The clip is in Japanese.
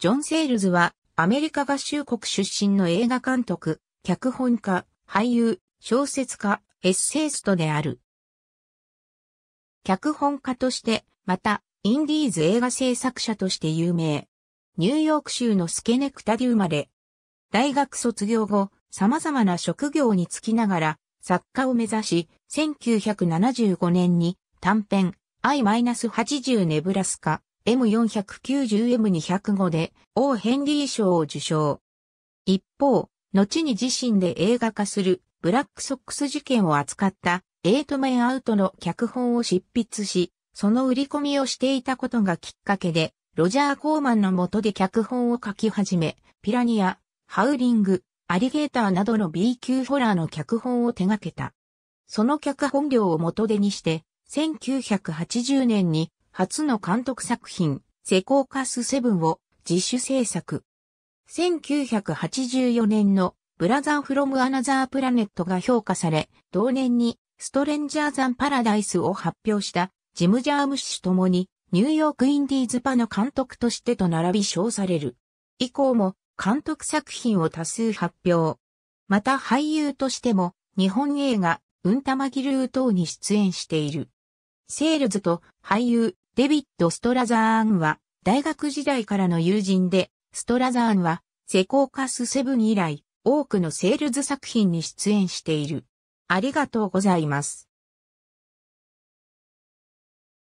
ジョン・セールズはアメリカ合衆国出身の映画監督、脚本家、俳優、小説家、エッセイストである。脚本家として、また、インディーズ映画制作者として有名。ニューヨーク州のスケネクタで生まれ、大学卒業後、様々な職業に就きながら、作家を目指し、1975年に短編 I-80 ネブラスカ M490M205 で王ヘンリー賞を受賞。一方、後に自身で映画化するブラックソックス事件を扱ったエイトメンアウトの脚本を執筆し、その売り込みをしていたことがきっかけで、ロジャー・コーマンの下で脚本を書き始め、ピラニア、ハウリング、アリゲーターなどの B 級ホラーの脚本を手掛けた。その脚本料を元手にして、1980年に初の監督作品、セコーカスセブンを自主制作。1984年のブラザーフロムアナザープラネットが評価され、同年にストレンジャーザンパラダイスを発表したジム・ジャーム氏ともにニューヨークインディーズパの監督としてと並び称される。以降も監督作品を多数発表。また俳優としても日本映画、ウンタマギルー等に出演している。セールズと俳優デビッド・ストラザーンは大学時代からの友人で、ストラザーンはセコーカスセブン以来多くのセールズ作品に出演している。ありがとうございます。